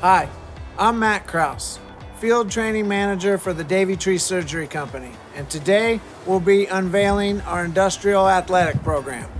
Hi, I'm Matt Kraus, Field Training Manager for the Davey Tree Surgery Company, and today we'll be unveiling our Industrial Athletic Program.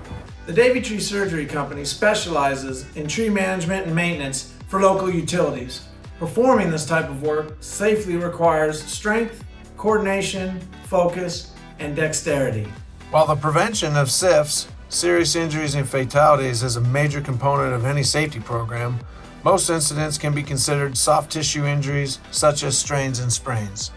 The Davey Tree Surgery Company specializes in tree management and maintenance for local utilities. Performing this type of work safely requires strength, coordination, focus, and dexterity. While the prevention of SIFs, serious injuries and fatalities, is a major component of any safety program, most incidents can be considered soft tissue injuries such as strains and sprains.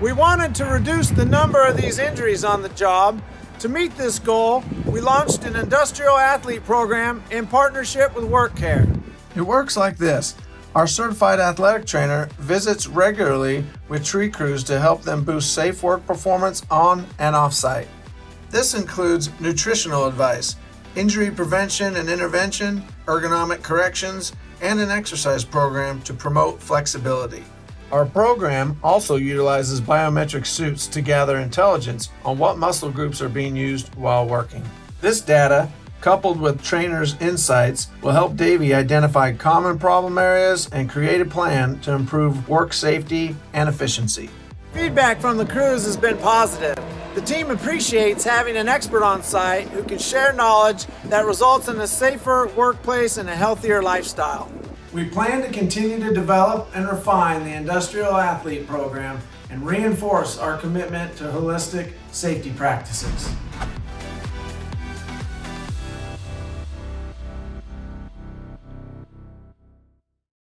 We wanted to reduce the number of these injuries on the job. To meet this goal, we launched an industrial athlete program in partnership with WorkCare. It works like this. Our certified athletic trainer visits regularly with tree crews to help them boost safe work performance on and off site. This includes nutritional advice, injury prevention and intervention, ergonomic corrections, and an exercise program to promote flexibility. Our program also utilizes biometric suits to gather intelligence on what muscle groups are being used while working. This data, coupled with trainers' insights, will help Davey identify common problem areas and create a plan to improve work safety and efficiency. Feedback from the crews has been positive. The team appreciates having an expert on site who can share knowledge that results in a safer workplace and a healthier lifestyle. We plan to continue to develop and refine the Industrial Athlete Program and reinforce our commitment to holistic safety practices.